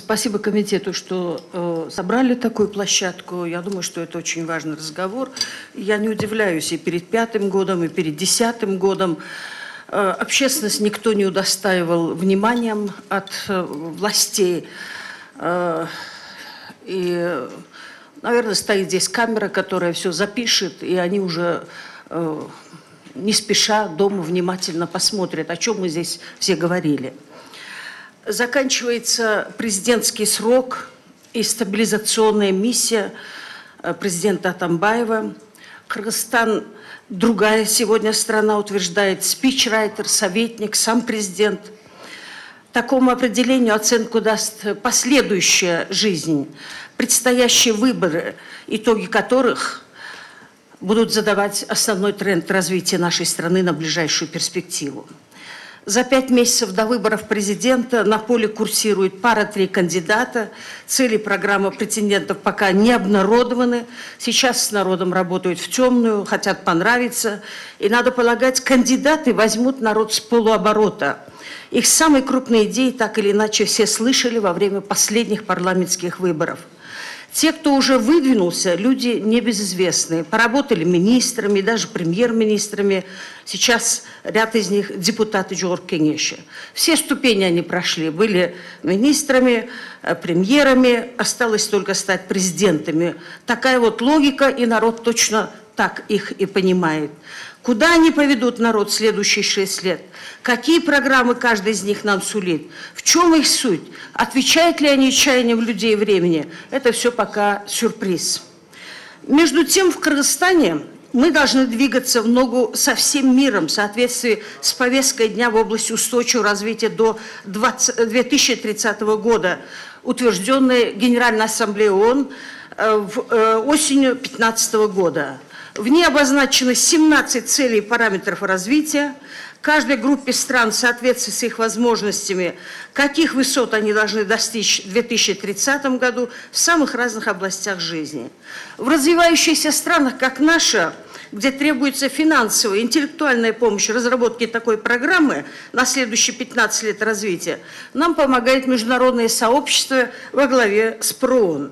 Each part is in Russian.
спасибо комитету, что э, собрали такую площадку. Я думаю, что это очень важный разговор. Я не удивляюсь и перед пятым годом, и перед десятым годом. Э, общественность никто не удостаивал вниманием от э, властей. Э, и, наверное, стоит здесь камера, которая все запишет, и они уже э, не спеша дома внимательно посмотрят, о чем мы здесь все говорили. Заканчивается президентский срок и стабилизационная миссия э, президента Атамбаева. Кыргызстан другая сегодня страна, утверждает спичрайтер, советник, сам президент. Такому определению оценку даст последующая жизнь, предстоящие выборы, итоги которых будут задавать основной тренд развития нашей страны на ближайшую перспективу. За пять месяцев до выборов президента на поле курсирует пара-три кандидата. Цели программы претендентов пока не обнародованы. Сейчас с народом работают в темную, хотят понравиться. И, надо полагать, кандидаты возьмут народ с полуоборота. Их самые крупные идеи так или иначе все слышали во время последних парламентских выборов – те, кто уже выдвинулся, люди небезызвестные, поработали министрами, даже премьер-министрами. Сейчас ряд из них депутаты Джоркенеща. Все ступени они прошли, были министрами, э, премьерами, осталось только стать президентами. Такая вот логика, и народ точно так их и понимает. Куда они поведут народ следующие шесть лет? Какие программы каждый из них нам сулит? В чем их суть? Отвечают ли они чаяниям людей времени? Это все пока сюрприз. Между тем, в Кыргызстане мы должны двигаться в ногу со всем миром в соответствии с повесткой дня в области устойчивого развития до 20, 2030 года, утвержденной Генеральной Ассамблеей ООН э, в, э, осенью 2015 года. В ней обозначено 17 целей и параметров развития. Каждой группе стран в соответствии с их возможностями, каких высот они должны достичь в 2030 году в самых разных областях жизни. В развивающихся странах, как наша, где требуется финансовая, интеллектуальная помощь разработке такой программы на следующие 15 лет развития, нам помогает международное сообщество во главе с ПРООН.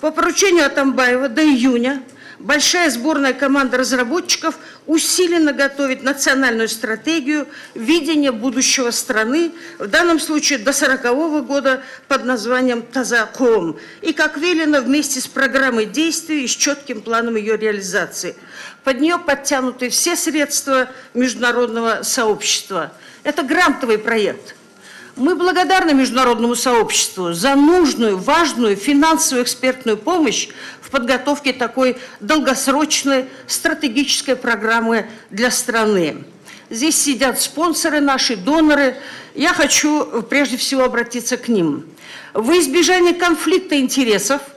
По поручению Атамбаева до июня большая сборная команда разработчиков усиленно готовит национальную стратегию видения будущего страны, в данном случае до 40 года под названием «Тазаком», и, как велено, вместе с программой действий и с четким планом ее реализации. Под нее подтянуты все средства международного сообщества. Это грантовый проект – мы благодарны международному сообществу за нужную, важную финансовую экспертную помощь в подготовке такой долгосрочной стратегической программы для страны. Здесь сидят спонсоры наши, доноры. Я хочу прежде всего обратиться к ним. В избежание конфликта интересов –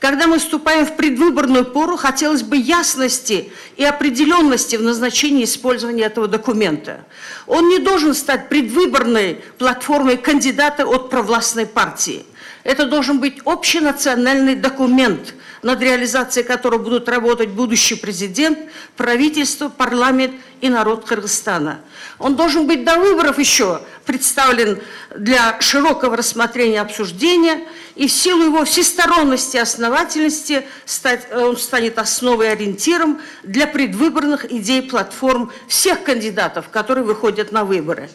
когда мы вступаем в предвыборную пору, хотелось бы ясности и определенности в назначении использования этого документа. Он не должен стать предвыборной платформой кандидата от провластной партии. Это должен быть общенациональный документ, над реализацией которого будут работать будущий президент, правительство, парламент и народ Кыргызстана. Он должен быть до выборов еще представлен для широкого рассмотрения обсуждения, и в силу его всесторонности и основательности стать, он станет основой и ориентиром для предвыборных идей платформ всех кандидатов, которые выходят на выборы.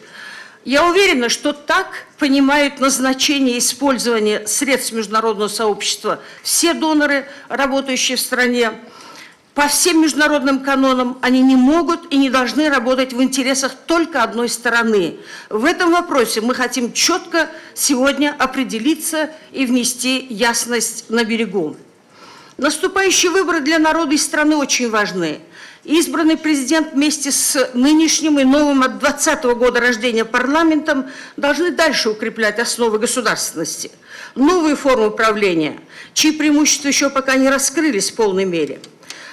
Я уверена, что так понимают назначение и использование средств международного сообщества все доноры, работающие в стране. По всем международным канонам они не могут и не должны работать в интересах только одной стороны. В этом вопросе мы хотим четко сегодня определиться и внести ясность на берегу. Наступающие выборы для народа и страны очень важны. Избранный президент вместе с нынешним и новым от 2020 года рождения парламентом должны дальше укреплять основы государственности, новые формы управления, чьи преимущества еще пока не раскрылись в полной мере –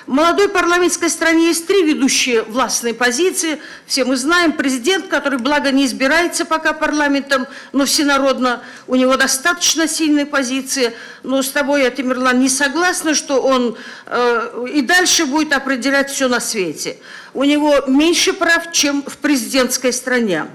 молодой парламентской стране есть три ведущие властные позиции. Все мы знаем, президент, который, благо, не избирается пока парламентом, но всенародно у него достаточно сильные позиции. Но с тобой я, Тимирлан, не согласна, что он э, и дальше будет определять все на свете. У него меньше прав, чем в президентской стране.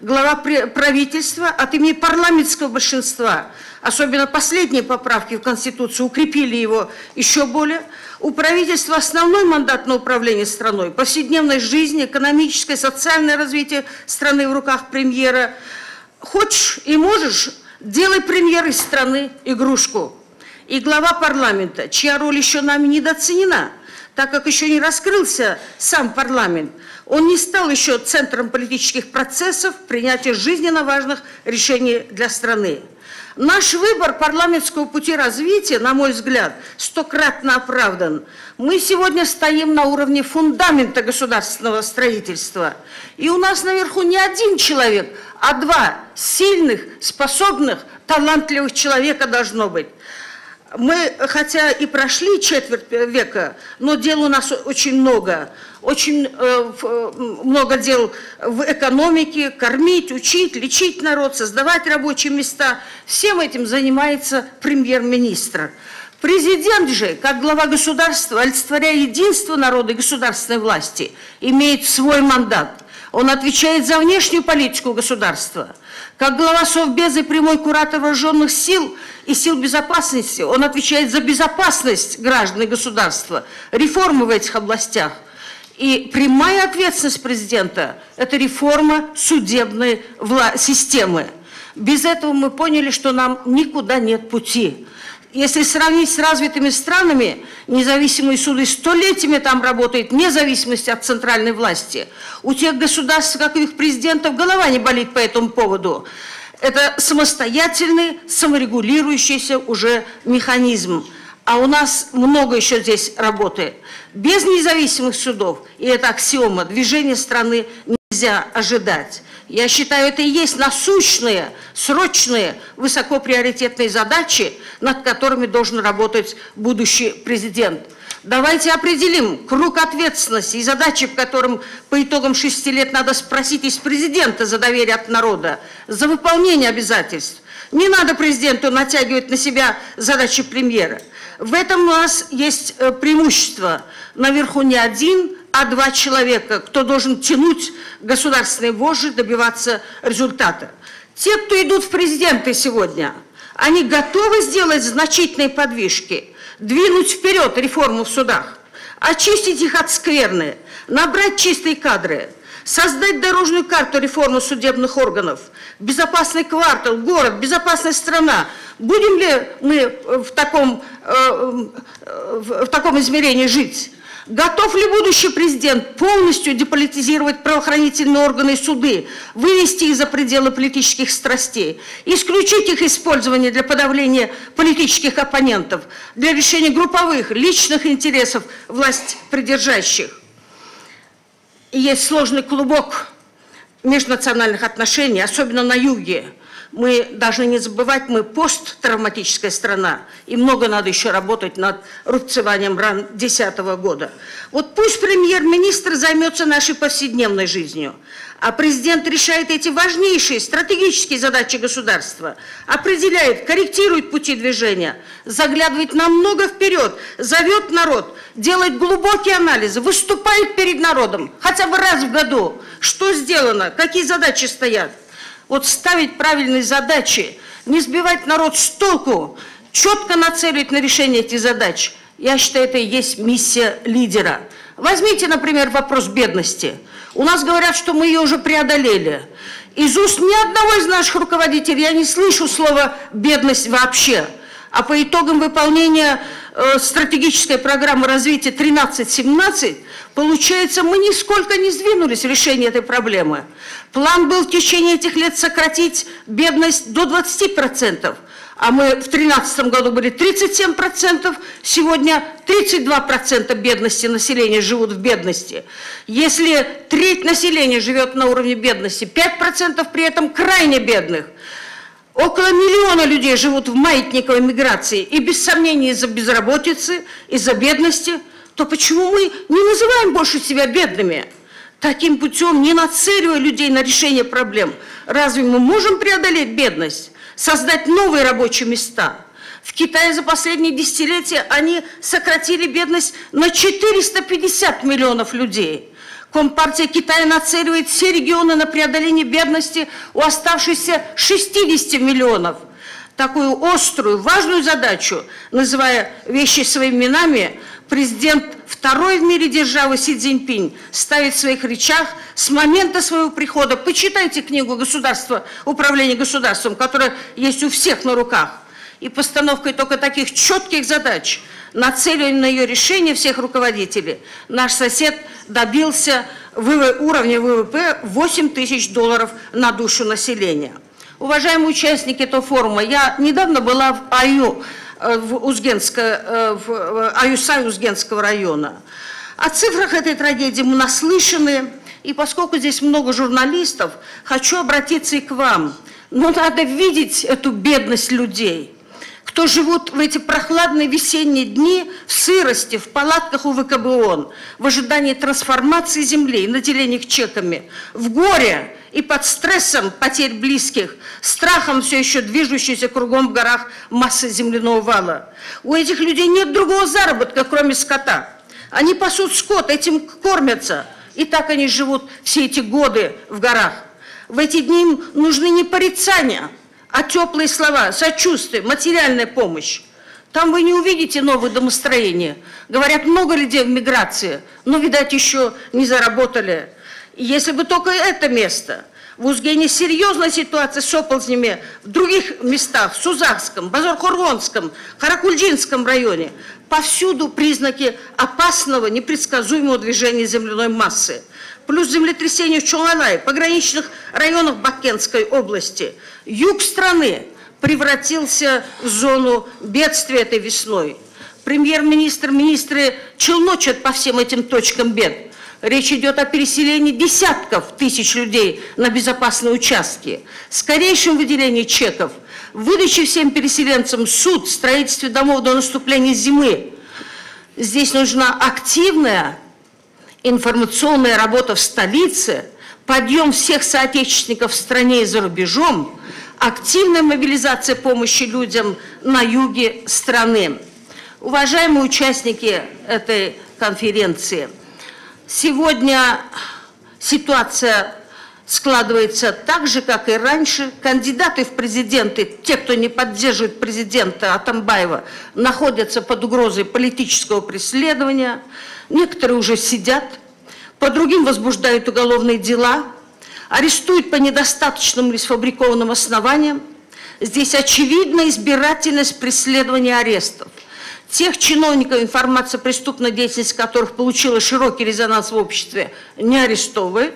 Глава правительства от имени парламентского большинства, особенно последние поправки в Конституцию укрепили его еще более, у правительства основной мандат на управление страной, повседневной жизни, экономическое, социальное развитие страны в руках премьера. Хочешь и можешь, делай премьер из страны игрушку. И глава парламента, чья роль еще нами недооценена, так как еще не раскрылся сам парламент – он не стал еще центром политических процессов принятия жизненно важных решений для страны. Наш выбор парламентского пути развития, на мой взгляд, стократно оправдан. Мы сегодня стоим на уровне фундамента государственного строительства. И у нас наверху не один человек, а два сильных, способных, талантливых человека должно быть. Мы, хотя и прошли четверть века, но дел у нас очень много. Очень э, э, много дел в экономике, кормить, учить, лечить народ, создавать рабочие места. Всем этим занимается премьер-министр. Президент же, как глава государства, олицетворяя единство народа и государственной власти, имеет свой мандат. Он отвечает за внешнюю политику государства – как глава Совбеза и прямой куратор вооруженных сил и сил безопасности, он отвечает за безопасность граждан и государства, реформы в этих областях. И прямая ответственность президента – это реформа судебной системы. Без этого мы поняли, что нам никуда нет пути. Если сравнить с развитыми странами, независимые суды столетиями там работают, вне зависимости от центральной власти. У тех государств, как и их президентов, голова не болит по этому поводу. Это самостоятельный, саморегулирующийся уже механизм. А у нас много еще здесь работы. Без независимых судов, и это аксиома, движение страны нельзя ожидать. Я считаю, это и есть насущные, срочные, высокоприоритетные задачи, над которыми должен работать будущий президент. Давайте определим круг ответственности и задачи, по которым по итогам шести лет надо спросить из президента за доверие от народа, за выполнение обязательств. Не надо президенту натягивать на себя задачи премьера. В этом у нас есть э, преимущество. Наверху не один, а два человека, кто должен тянуть государственные вожжи, добиваться результата. Те, кто идут в президенты сегодня, они готовы сделать значительные подвижки, двинуть вперед реформу в судах, очистить их от скверны, набрать чистые кадры, создать дорожную карту реформы судебных органов, безопасный квартал, город, безопасная страна. Будем ли мы в таком, э, э, в таком измерении жить? Готов ли будущий президент полностью деполитизировать правоохранительные органы и суды, вывести их за пределы политических страстей, исключить их использование для подавления политических оппонентов, для решения групповых, личных интересов власть придержащих? Есть сложный клубок межнациональных отношений, особенно на юге, мы должны не забывать, мы посттравматическая страна, и много надо еще работать над рубцеванием ран 2010 года. Вот пусть премьер-министр займется нашей повседневной жизнью, а президент решает эти важнейшие стратегические задачи государства, определяет, корректирует пути движения, заглядывает намного вперед, зовет народ, делает глубокие анализы, выступает перед народом хотя бы раз в году, что сделано, какие задачи стоят – вот ставить правильные задачи, не сбивать народ с толку, четко нацелить на решение этих задач. Я считаю, это и есть миссия лидера. Возьмите, например, вопрос бедности. У нас говорят, что мы ее уже преодолели. Из уст ни одного из наших руководителей я не слышу слова «бедность» вообще. А по итогам выполнения э, стратегической программы развития 13-17 Получается, мы нисколько не сдвинулись в решении этой проблемы. План был в течение этих лет сократить бедность до 20%, а мы в 2013 году были 37%, сегодня 32% бедности населения живут в бедности. Если треть населения живет на уровне бедности, 5% при этом крайне бедных, Около миллиона людей живут в маятниковой миграции, и без сомнения из-за безработицы, из-за бедности – то почему мы не называем больше себя бедными? Таким путем, не нацеливая людей на решение проблем, разве мы можем преодолеть бедность, создать новые рабочие места? В Китае за последние десятилетия они сократили бедность на 450 миллионов людей. Компартия Китая нацеливает все регионы на преодоление бедности у оставшихся 60 миллионов. Такую острую, важную задачу, называя вещи своими именами, президент второй в мире державы Си Цзиньпинь ставит в своих речах с момента своего прихода. Почитайте книгу «Государство. Управление государством», которая есть у всех на руках. И постановкой только таких четких задач, нацеливанием на ее решение всех руководителей, наш сосед добился уровня ВВП 8 тысяч долларов на душу населения. Уважаемые участники этого форума, я недавно была в Э, в Узгенское, э, в Аюсай Узгенского района. О цифрах этой трагедии мы наслышаны, и поскольку здесь много журналистов, хочу обратиться и к вам. Но надо видеть эту бедность людей, кто живут в эти прохладные весенние дни в сырости, в палатках у ВКБОН, в ожидании трансформации земли и наделения их чеками, в горе и под стрессом потерь близких, страхом все еще движущейся кругом в горах массы земляного вала. У этих людей нет другого заработка, кроме скота. Они пасут скот, этим кормятся. И так они живут все эти годы в горах. В эти дни им нужны не порицания, а теплые слова, сочувствие, материальная помощь. Там вы не увидите новые домостроения. Говорят, много людей в миграции, но, видать, еще не заработали если бы только это место. В Узгене серьезная ситуация с оползнями в других местах, в Сузахском, Базар-Хургонском, Каракульджинском районе. Повсюду признаки опасного, непредсказуемого движения земляной массы. Плюс землетрясение в Чулалай, пограничных районах Бакенской области. Юг страны превратился в зону бедствия этой весной. Премьер-министр, министры челночат по всем этим точкам бед. Речь идет о переселении десятков тысяч людей на безопасные участки, скорейшем выделении чеков, выдаче всем переселенцам суд, строительстве домов до наступления зимы. Здесь нужна активная информационная работа в столице, подъем всех соотечественников в стране и за рубежом, активная мобилизация помощи людям на юге страны. Уважаемые участники этой конференции – Сегодня ситуация складывается так же, как и раньше. Кандидаты в президенты, те, кто не поддерживает президента Атамбаева, находятся под угрозой политического преследования. Некоторые уже сидят, по другим возбуждают уголовные дела, арестуют по недостаточным или сфабрикованным основаниям. Здесь очевидна избирательность преследования арестов – Тех чиновников, информация преступной деятельности которых получила широкий резонанс в обществе, не арестовывают.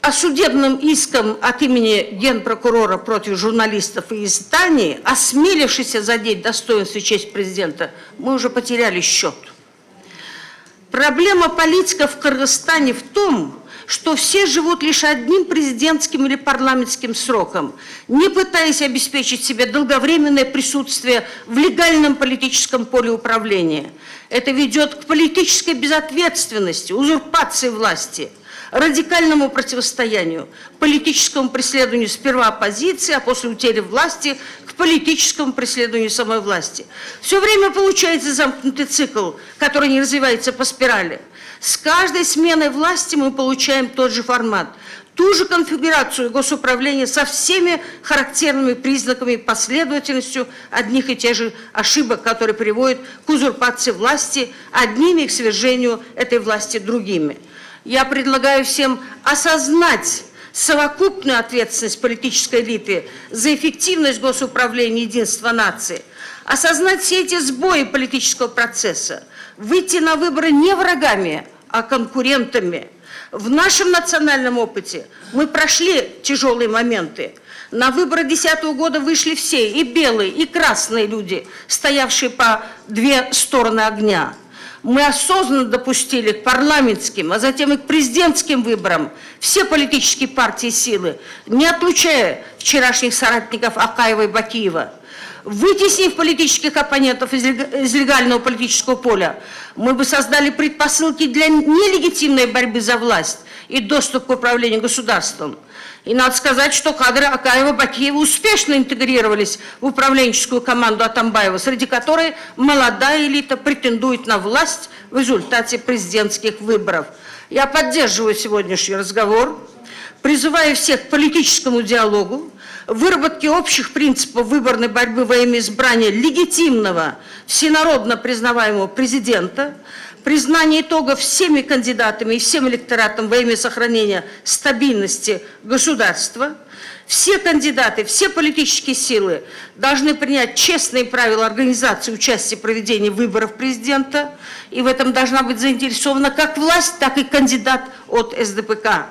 О судебном иском от имени генпрокурора против журналистов и изданий, осмелившихся задеть достоинство и честь президента, мы уже потеряли счет. Проблема политиков в Кыргызстане в том, что все живут лишь одним президентским или парламентским сроком, не пытаясь обеспечить себе долговременное присутствие в легальном политическом поле управления. Это ведет к политической безответственности, узурпации власти, радикальному противостоянию, политическому преследованию сперва оппозиции, а после утери власти к политическому преследованию самой власти. Все время получается замкнутый цикл, который не развивается по спирали. С каждой сменой власти мы получаем тот же формат, ту же конфигурацию госуправления со всеми характерными признаками и последовательностью одних и тех же ошибок, которые приводят к узурпации власти одними и к свержению этой власти другими. Я предлагаю всем осознать совокупную ответственность политической элиты за эффективность госуправления единства нации, осознать все эти сбои политического процесса, выйти на выборы не врагами, а конкурентами. В нашем национальном опыте мы прошли тяжелые моменты. На выборы 2010 года вышли все, и белые, и красные люди, стоявшие по две стороны огня. Мы осознанно допустили к парламентским, а затем и к президентским выборам все политические партии силы, не отлучая вчерашних соратников Акаева и Бакиева – Вытеснив политических оппонентов из легального политического поля, мы бы создали предпосылки для нелегитимной борьбы за власть и доступ к управлению государством. И надо сказать, что кадры Акаева Бакиева успешно интегрировались в управленческую команду Атамбаева, среди которой молодая элита претендует на власть в результате президентских выборов. Я поддерживаю сегодняшний разговор, призываю всех к политическому диалогу, выработке общих принципов выборной борьбы во имя избрания легитимного, всенародно признаваемого президента, признание итогов всеми кандидатами и всем электоратом во имя сохранения стабильности государства – все кандидаты, все политические силы должны принять честные правила организации участия в проведении выборов президента, и в этом должна быть заинтересована как власть, так и кандидат от СДПК.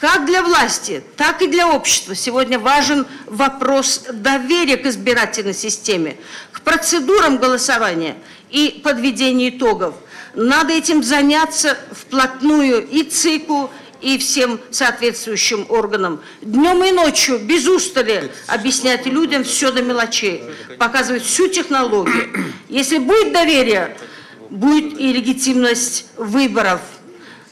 Как для власти, так и для общества сегодня важен вопрос доверия к избирательной системе, к процедурам голосования и подведения итогов. Надо этим заняться вплотную и ЦИКу, и всем соответствующим органам. Днем и ночью, без устали, объяснять людям все до мелочей, показывать всю технологию. Если будет доверие, будет и легитимность выборов.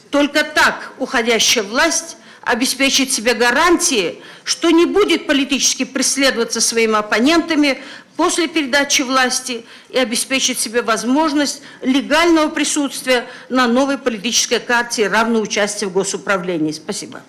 Только так уходящая власть обеспечит себе гарантии, что не будет политически преследоваться своими оппонентами после передачи власти и обеспечит себе возможность легального присутствия на новой политической карте и равного участия в госуправлении. Спасибо.